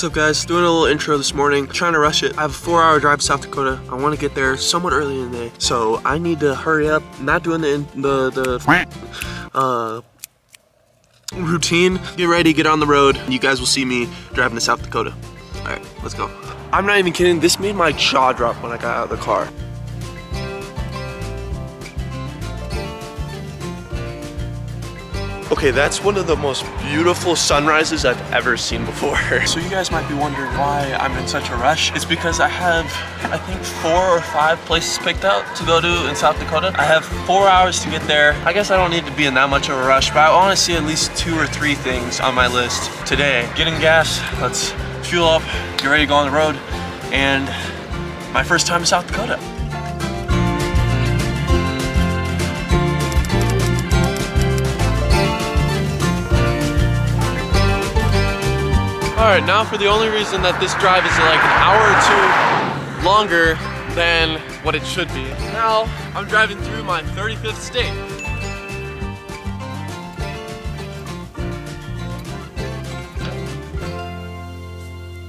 What's up guys? Doing a little intro this morning, trying to rush it. I have a four hour drive to South Dakota. I want to get there somewhat early in the day. So I need to hurry up. Not doing the, the, the, uh, routine. Get ready, get on the road. You guys will see me driving to South Dakota. All right, let's go. I'm not even kidding. This made my jaw drop when I got out of the car. Okay, that's one of the most beautiful sunrises I've ever seen before. So you guys might be wondering why I'm in such a rush. It's because I have, I think, four or five places picked out to go to in South Dakota. I have four hours to get there. I guess I don't need to be in that much of a rush, but I want to see at least two or three things on my list today. Getting gas, let's fuel up, get ready to go on the road, and my first time in South Dakota. All right, now for the only reason that this drive is like an hour or two longer than what it should be. Now, I'm driving through my 35th state.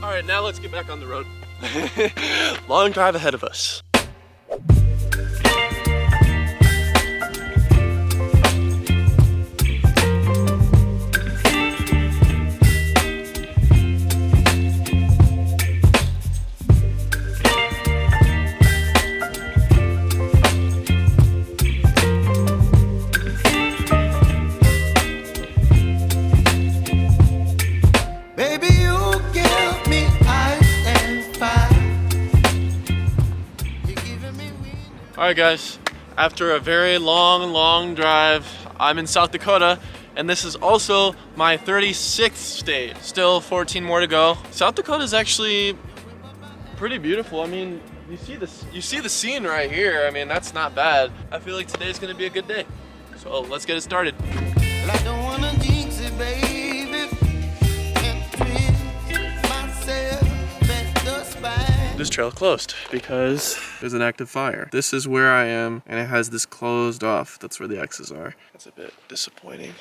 All right, now let's get back on the road. Long drive ahead of us. All right, guys. After a very long, long drive, I'm in South Dakota, and this is also my 36th state. Still 14 more to go. South Dakota is actually pretty beautiful. I mean, you see this, you see the scene right here. I mean, that's not bad. I feel like today's gonna be a good day. So let's get it started. This trail closed because there's an active fire. This is where I am, and it has this closed off. That's where the X's are. That's a bit disappointing.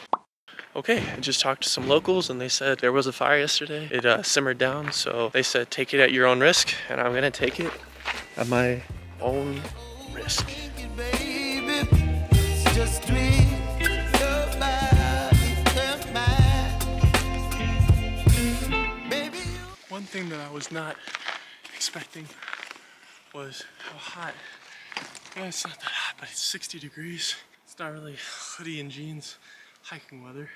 Okay, I just talked to some locals and they said there was a fire yesterday. It uh, simmered down, so they said take it at your own risk, and I'm gonna take it at my own risk. Think it, baby. It's just twist your body and mine. Baby, you One thing that I was not expecting was how hot. Yeah, it's not that hot, but it's 60 degrees. It's not really hoodie and jeans hiking weather.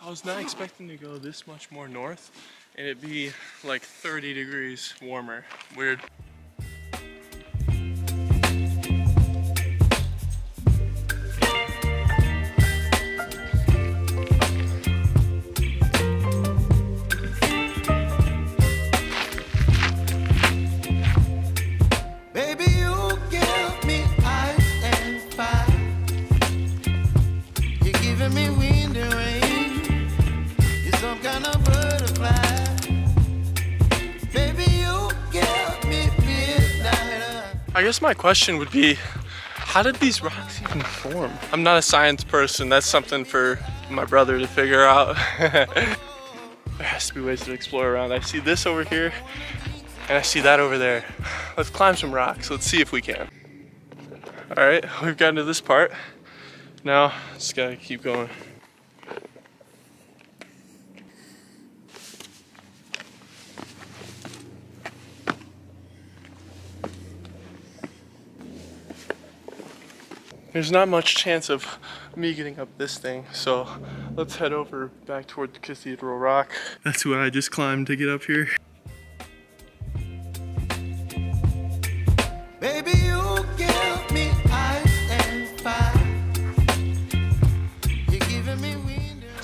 I was not expecting to go this much more north and it'd be like 30 degrees warmer. Weird. I guess my question would be, how did these rocks even form? I'm not a science person. That's something for my brother to figure out. there has to be ways to explore around. I see this over here, and I see that over there. Let's climb some rocks. Let's see if we can. All right, we've gotten to this part. Now, just gotta keep going. There's not much chance of me getting up this thing, so let's head over back toward Cathedral Rock. That's what I just climbed to get up here.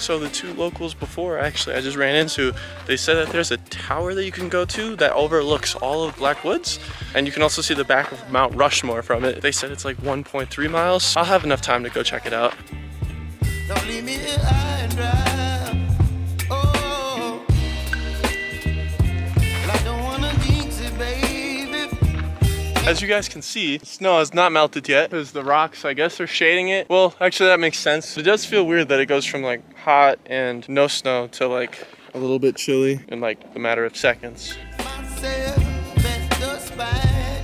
So the two locals before, actually, I just ran into, they said that there's a tower that you can go to that overlooks all of Black Woods, and you can also see the back of Mount Rushmore from it. They said it's like 1.3 miles. I'll have enough time to go check it out. As you guys can see, snow has not melted yet because the rocks, I guess, are shading it. Well, actually, that makes sense. It does feel weird that it goes from like hot and no snow to like a little bit chilly in like a matter of seconds. myself at the spine.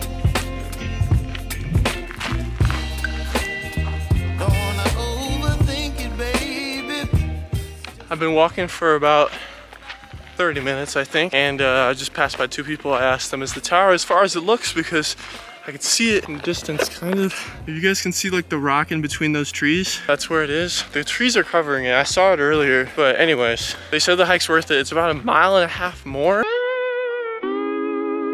Don't wanna overthink it, baby. I've been walking for about 30 minutes, I think, and uh, I just passed by two people. I asked them, is the tower as far as it looks? Because I could see it in the distance, kind of. You guys can see like the rock in between those trees. That's where it is. The trees are covering it. I saw it earlier, but anyways, they said the hike's worth it. It's about a mile and a half more.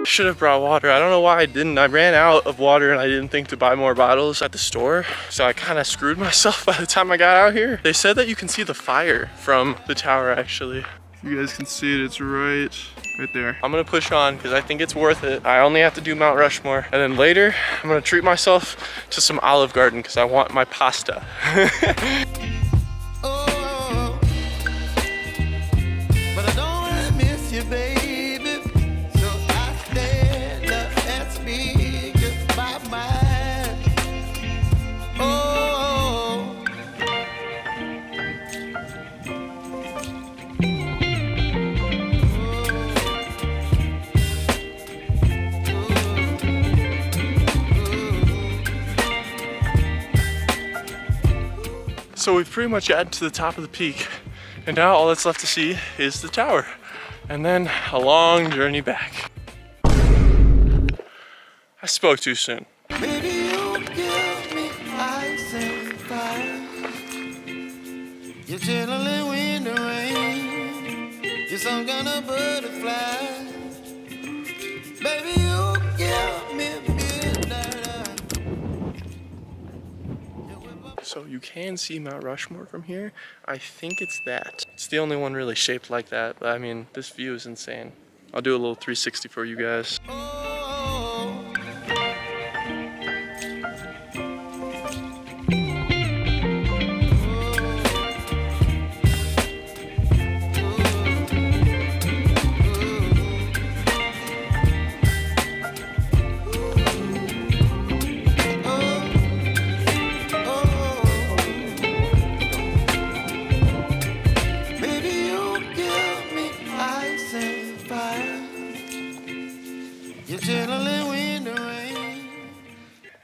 Should have brought water. I don't know why I didn't. I ran out of water and I didn't think to buy more bottles at the store. So I kind of screwed myself by the time I got out here. They said that you can see the fire from the tower actually. You guys can see it, it's right, right there. I'm gonna push on because I think it's worth it. I only have to do Mount Rushmore. And then later, I'm gonna treat myself to some Olive Garden because I want my pasta. So we've pretty much gotten to the top of the peak. And now all that's left to see is the tower. And then a long journey back. I spoke too soon. You're chilling rain. You're some kind of butterfly. So you can see Mount Rushmore from here. I think it's that. It's the only one really shaped like that. But I mean, this view is insane. I'll do a little 360 for you guys. Oh,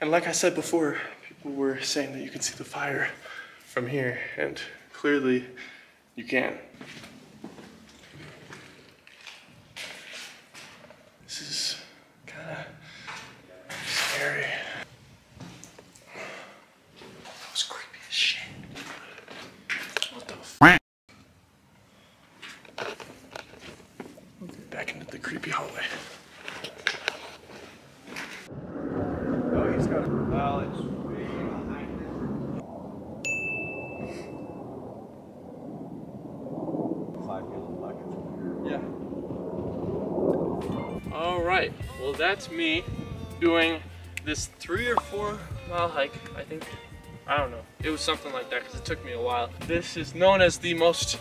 And like I said before, people were saying that you can see the fire from here, and clearly you can. This is kind of scary. That was creepy as shit. What the f? Back into the creepy hallway. Oh, he's got a well, it's way behind this. Five gallon bucket. Yeah. All right. Well, that's me doing this three or four mile hike. I think. I don't know. It was something like that because it took me a while. This is known as the most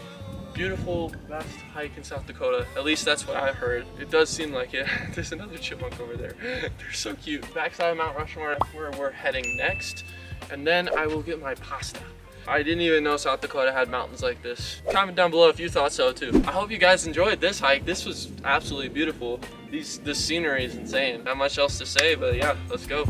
beautiful, best hike in South Dakota. At least that's what I heard. It does seem like it. There's another chipmunk over there. They're so cute. Backside of Mount Rushmore, where we're heading next. And then I will get my pasta. I didn't even know South Dakota had mountains like this. Comment down below if you thought so too. I hope you guys enjoyed this hike. This was absolutely beautiful. These This scenery is insane. Not much else to say, but yeah, let's go.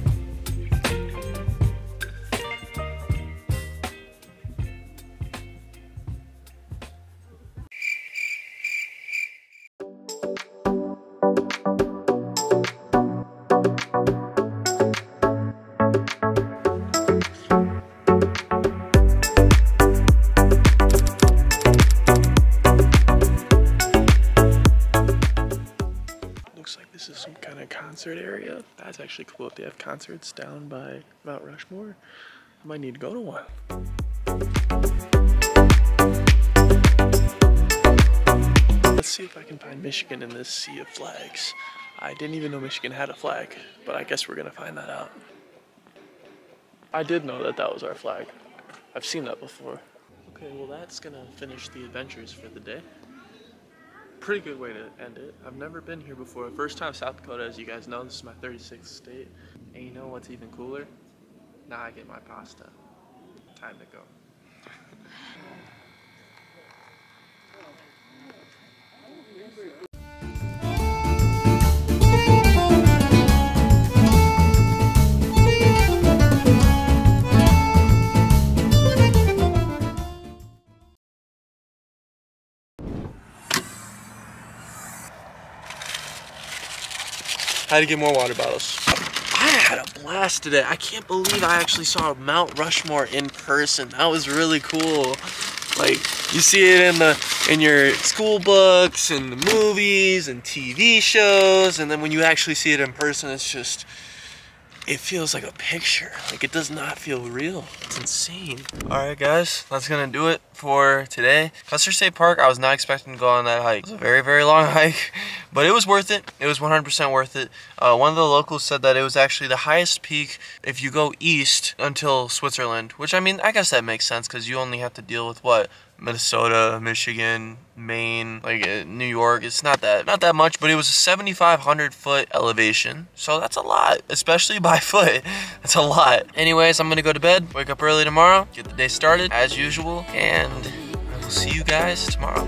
Concert area. That's actually cool if they have concerts down by Mount Rushmore. I might need to go to one. Let's see if I can find Michigan in this sea of flags. I didn't even know Michigan had a flag, but I guess we're gonna find that out. I did know that that was our flag. I've seen that before. Okay, well that's gonna finish the adventures for the day pretty good way to end it. I've never been here before. First time South Dakota, as you guys know, this is my 36th state. And you know what's even cooler? Now I get my pasta. Time to go. Had to get more water bottles. I had a blast today. I can't believe I actually saw Mount Rushmore in person. That was really cool. Like you see it in the in your school books and the movies and TV shows, and then when you actually see it in person, it's just it feels like a picture. Like it does not feel real. It's insane. All right, guys, that's gonna do it for today. Custer State Park. I was not expecting to go on that hike. It was a very, very long hike, but it was worth it. It was 100% worth it. Uh, one of the locals said that it was actually the highest peak if you go east until Switzerland, which I mean, I guess that makes sense because you only have to deal with what Minnesota, Michigan, Maine, like uh, New York. It's not that not that much, but it was a 7,500 foot elevation, so that's a lot, especially by foot. That's a lot. Anyways, I'm gonna go to bed, wake up early tomorrow, get the day started as usual, and I will see you guys tomorrow.